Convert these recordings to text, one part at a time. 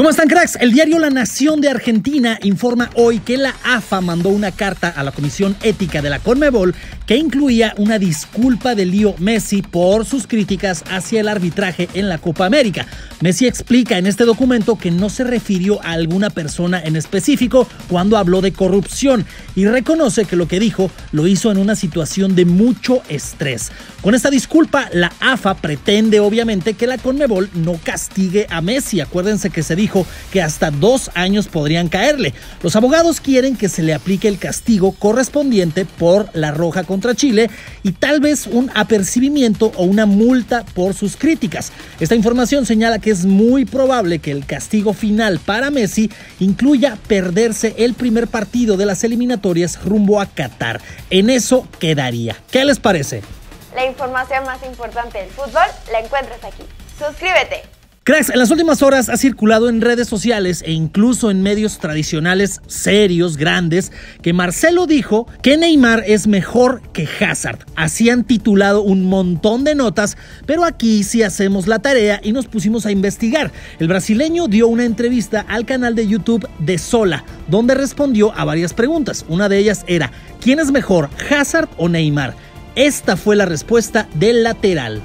¿Cómo están cracks? El diario La Nación de Argentina informa hoy que la AFA mandó una carta a la Comisión Ética de la Conmebol que incluía una disculpa de Lío Messi por sus críticas hacia el arbitraje en la Copa América. Messi explica en este documento que no se refirió a alguna persona en específico cuando habló de corrupción y reconoce que lo que dijo lo hizo en una situación de mucho estrés. Con esta disculpa, la AFA pretende obviamente que la Conmebol no castigue a Messi. Acuérdense que se dijo que hasta dos años podrían caerle. Los abogados quieren que se le aplique el castigo correspondiente por la roja contra Chile y tal vez un apercibimiento o una multa por sus críticas. Esta información señala que es muy probable que el castigo final para Messi incluya perderse el primer partido de las eliminatorias rumbo a Qatar. En eso quedaría. ¿Qué les parece? La información más importante del fútbol la encuentras aquí. Suscríbete. Cracks, en las últimas horas ha circulado en redes sociales e incluso en medios tradicionales serios, grandes, que Marcelo dijo que Neymar es mejor que Hazard. Así han titulado un montón de notas, pero aquí sí hacemos la tarea y nos pusimos a investigar. El brasileño dio una entrevista al canal de YouTube de Sola, donde respondió a varias preguntas. Una de ellas era, ¿quién es mejor, Hazard o Neymar? Esta fue la respuesta del lateral.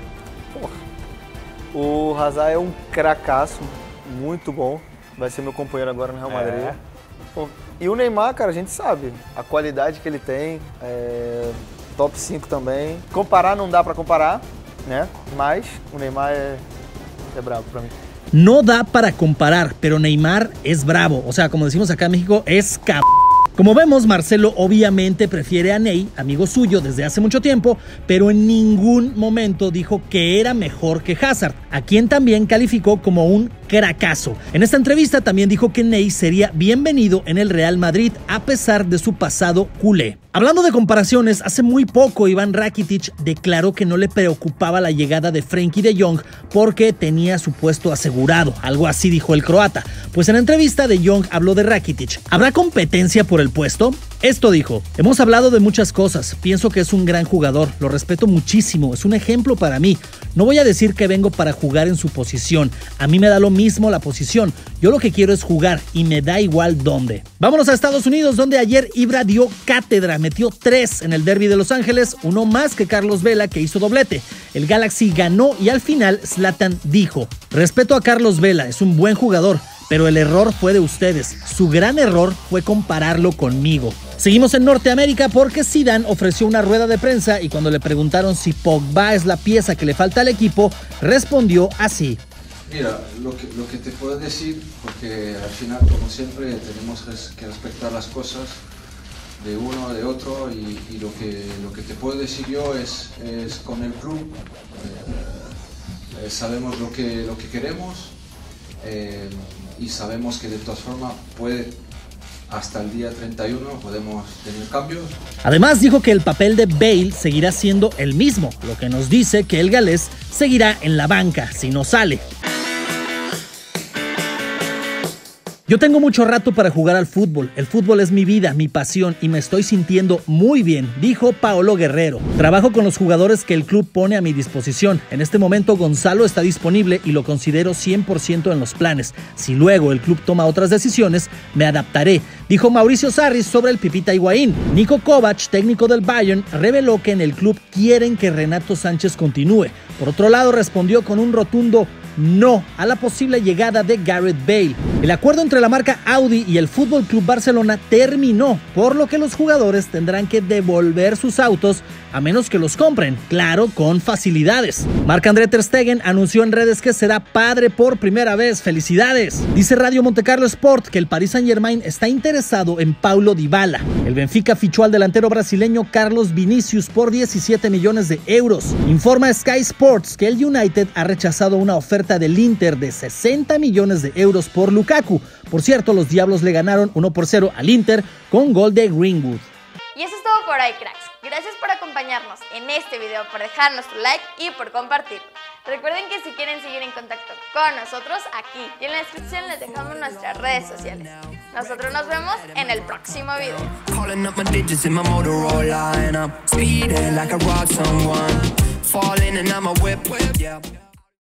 O Hazard é um cracaço, muito bom. Vai ser meu companheiro agora no Real Madrid. É. E o Neymar, cara, a gente sabe a qualidade que ele tem, é, top 5 também. Comparar não dá para comparar, né? Mas o Neymar é, é bravo para mim. No dá para comparar, pero Neymar es bravo. O sea, como decimos acá en México, es cabrón. Como vemos, Marcelo obviamente prefiere a Ney, amigo suyo desde hace mucho tiempo, pero en ningún momento dijo que era mejor que Hazard, a quien también calificó como un cracazo. En esta entrevista también dijo que Ney sería bienvenido en el Real Madrid a pesar de su pasado culé. Hablando de comparaciones, hace muy poco Iván Rakitic declaró que no le preocupaba la llegada de Frenkie de Jong porque tenía su puesto asegurado, algo así dijo el croata. Pues en la entrevista de Jong habló de Rakitic. ¿Habrá competencia por el puesto? Esto dijo, hemos hablado de muchas cosas, pienso que es un gran jugador, lo respeto muchísimo, es un ejemplo para mí. No voy a decir que vengo para jugar en su posición, a mí me da lo mismo la posición, yo lo que quiero es jugar y me da igual dónde. Vámonos a Estados Unidos, donde ayer Ibra dio cátedra, metió tres en el derby de Los Ángeles, uno más que Carlos Vela que hizo doblete. El Galaxy ganó y al final Slatan dijo, respeto a Carlos Vela, es un buen jugador, pero el error fue de ustedes. Su gran error fue compararlo conmigo. Seguimos en Norteamérica porque Zidane ofreció una rueda de prensa y cuando le preguntaron si Pogba es la pieza que le falta al equipo, respondió así. Mira, que, lo que te puedo decir, porque al final, como siempre, tenemos que respetar las cosas de uno, de otro, y, lo, que, lo que te puedo decir yo es, es con el club, eh, eh, sabemos lo que, lo que queremos eh, y sabemos que de todas formas puede hasta el día 31 podemos tener cambios. Además dijo que el papel de Bale seguirá siendo el mismo, lo que nos dice que el galés seguirá en la banca si no sale. Yo tengo mucho rato para jugar al fútbol. El fútbol es mi vida, mi pasión y me estoy sintiendo muy bien, dijo Paolo Guerrero. Trabajo con los jugadores que el club pone a mi disposición. En este momento Gonzalo está disponible y lo considero 100% en los planes. Si luego el club toma otras decisiones, me adaptaré, dijo Mauricio Sarris sobre el Pipita Higuaín. Nico Kovac, técnico del Bayern, reveló que en el club quieren que Renato Sánchez continúe. Por otro lado, respondió con un rotundo no a la posible llegada de Garrett Bale. El acuerdo entre la marca Audi y el Fútbol Club Barcelona terminó, por lo que los jugadores tendrán que devolver sus autos a menos que los compren, claro, con facilidades. Marc-André Ter Stegen anunció en redes que será padre por primera vez. ¡Felicidades! Dice Radio Montecarlo Sport que el Paris Saint-Germain está interesado en Paulo Dybala. El Benfica fichó al delantero brasileño Carlos Vinicius por 17 millones de euros. Informa Sky Sports que el United ha rechazado una oferta del Inter de 60 millones de euros por Lukaku. Por cierto, los Diablos le ganaron 1 por 0 al Inter con gol de Greenwood. Y eso es todo por hoy, cracks. Gracias por acompañarnos en este video, por dejarnos tu like y por compartirlo. Recuerden que si quieren seguir en contacto con nosotros, aquí y en la descripción les dejamos nuestras redes sociales. Nosotros nos vemos en el próximo video.